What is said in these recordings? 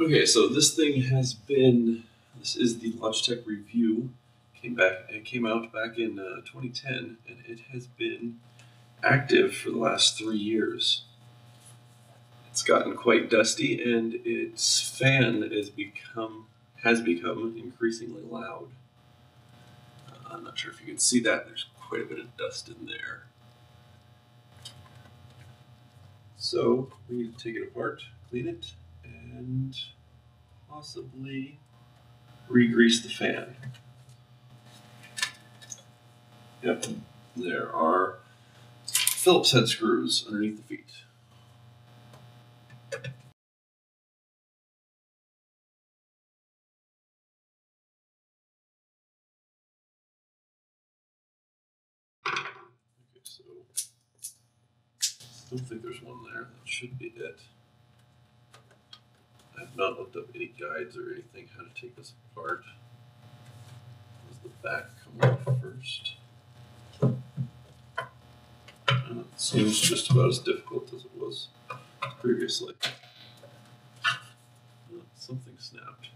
Okay, so this thing has been. This is the Logitech Revue. Came back. It came out back in uh, 2010, and it has been active for the last three years. It's gotten quite dusty, and its fan is become has become increasingly loud. Uh, I'm not sure if you can see that. There's quite a bit of dust in there. So we need to take it apart, clean it, and possibly re-grease the fan. Yep, there are Phillips head screws underneath the feet. So I don't think there's one there. That should be it. I have not looked up any guides or anything how to take this apart. Does the back come off first? Uh, it seems just about as difficult as it was previously. Uh, something snapped.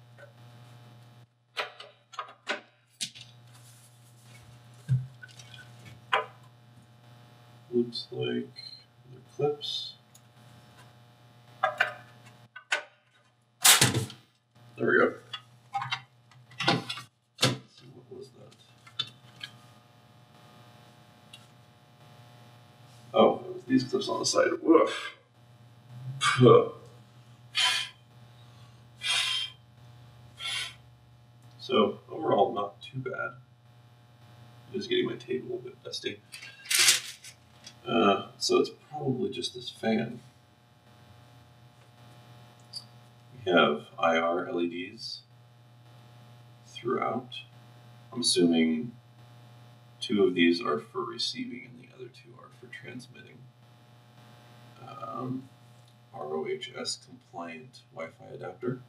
Looks like the clips. There we go. Let's see, what was that? Oh, it was these clips on the side. Woof. So overall, not too bad. Just getting my tape a little bit dusty. Uh, so it's probably just this fan. We have IR LEDs throughout. I'm assuming two of these are for receiving and the other two are for transmitting. Um, ROHS compliant Wi-Fi adapter.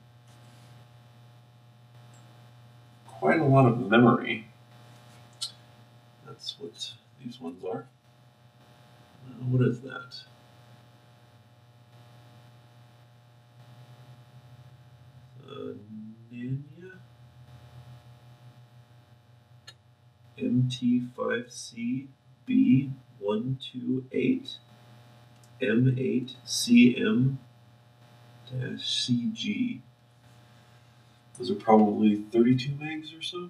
Quite a lot of memory. That's what these ones are. Uh, what is that? Uh, Nanya MT5C B128 M8CM CG. Those are probably 32 megs or so.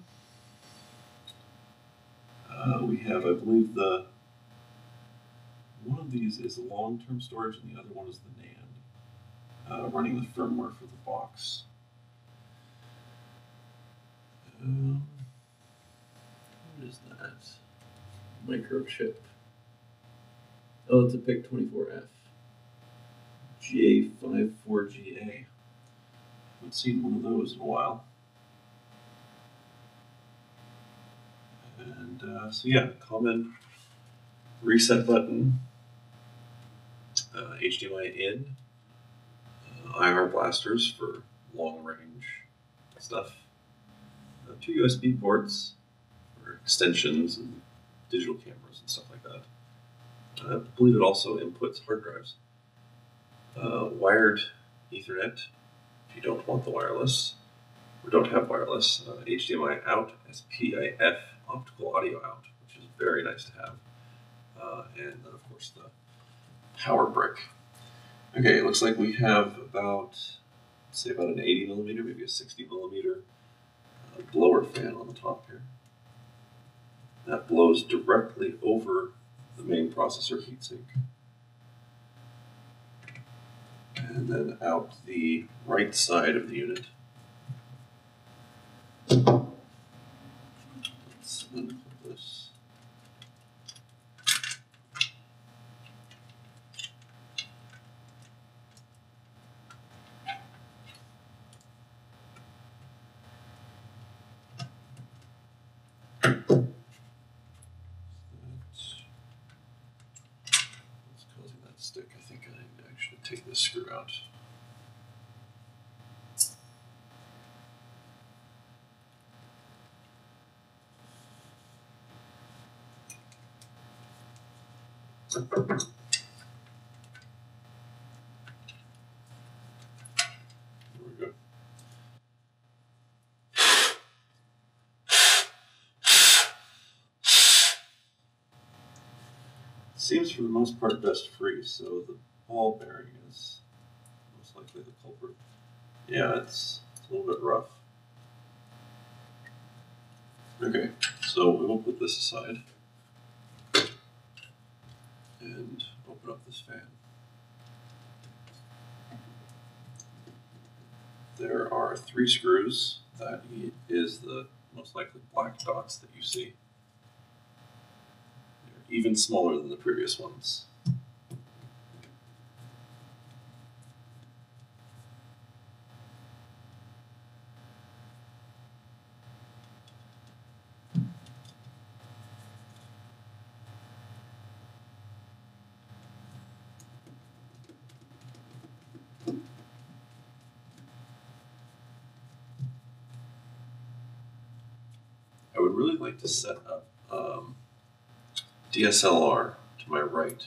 Uh, we have, I believe, the one of these is long-term storage and the other one is the NAND, uh, running the firmware for the box. Um, what is that? Microchip. Oh, it's a PIC 24F. GA54GA. Haven't seen one of those in a while. And uh, so yeah, common reset button, uh, HDMI in, uh, IR blasters for long range stuff, uh, two USB ports extensions and digital cameras and stuff like that. I believe it also inputs hard drives. Uh, wired Ethernet if you don't want the wireless or don't have wireless. Uh, HDMI out, SPIF optical audio out, which is very nice to have. Uh, and then, of course, the power brick. Okay, it looks like we have about, say, about an 80 millimeter, maybe a 60 millimeter uh, blower fan on the top here. That blows directly over the main processor heatsink. And then out the right side of the unit. Let's unput this. take this screw out. seems for the most part best free, so the ball bearing is most likely the culprit. Yeah, it's, a little bit rough. Okay, so we will put this aside and open up this fan. There are three screws. That is the most likely black dots that you see. They're even smaller than the previous ones. Would really like to set up um, DSLR to my right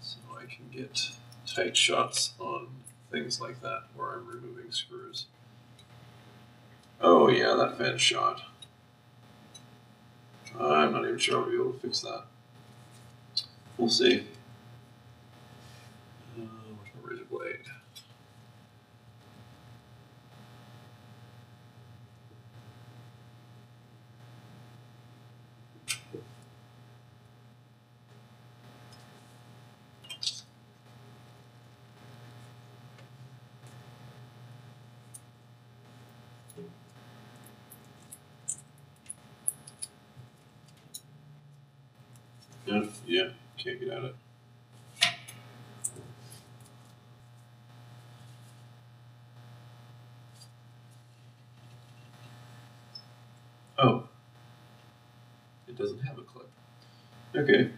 so I can get tight shots on things like that where I'm removing screws. Oh yeah, that fan shot. I'm not even sure I'll be able to fix that. We'll see. Uh, where's my razor blade? Yeah, yeah, can't get at it. Oh, it doesn't have a clip. Okay.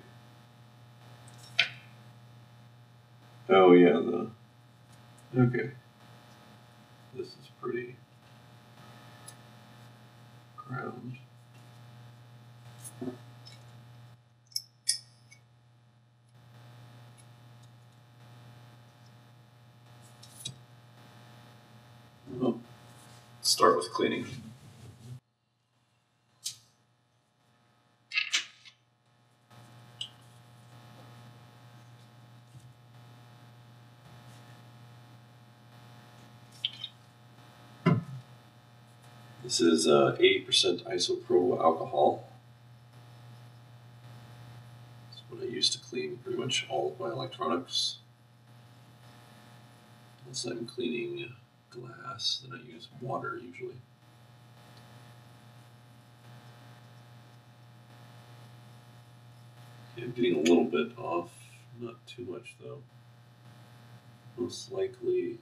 Oh yeah, the okay. This is pretty ground. Well, start with cleaning. This is uh, 80% isopropyl alcohol. It's what I use to clean pretty much all of my electronics. Unless I'm cleaning glass, then I use water usually. Okay, I'm getting a little bit off, not too much though. Most likely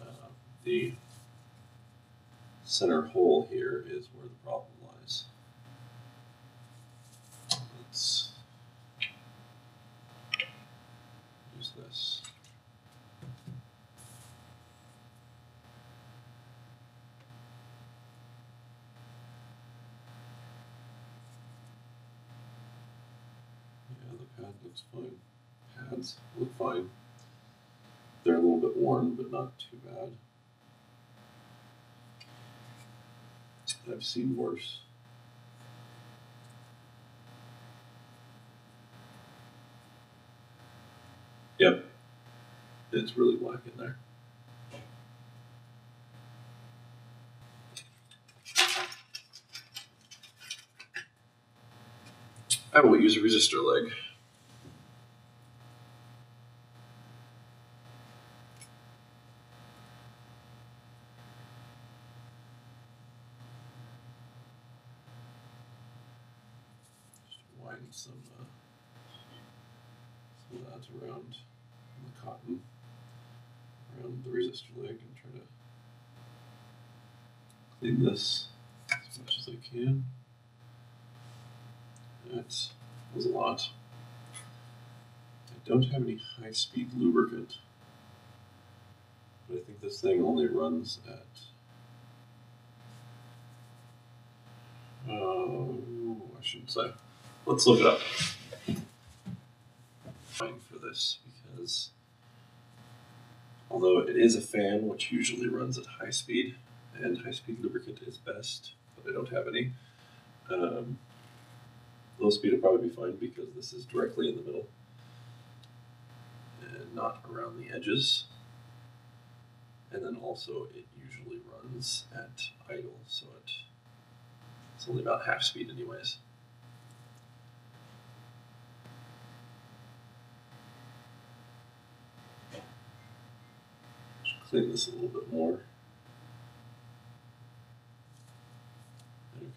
uh, the center hole here is where the problem lies. Let's use this. Yeah, the pad looks fine. Pads look fine. They're a little bit worn, but not too bad. I've seen worse. Yep. It's really black in there. I will use a resistor leg. Just widen some, uh, some of that around the cotton, around the resistor leg, and try to clean this as much as I can. That was a lot. I don't have any high speed lubricant, but I think this thing only runs at. Oh, I shouldn't say. Let's look it up. Fine for this because although it is a fan which usually runs at high speed and high speed lubricant is best, but I don't have any. Um, low speed will probably be fine because this is directly in the middle and not around the edges. And then also it usually runs at idle, so it, it's only about half speed anyways. Should clean this a little bit more.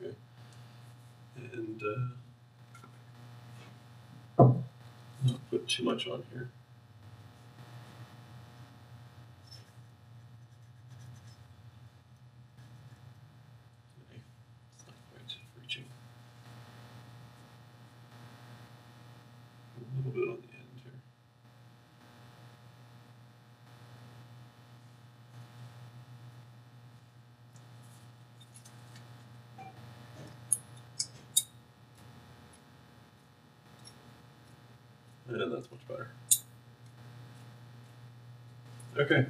Okay. And uh, not put too much on here. Okay, It's not quite reaching. A little bit on the end here. And that's much better. Okay.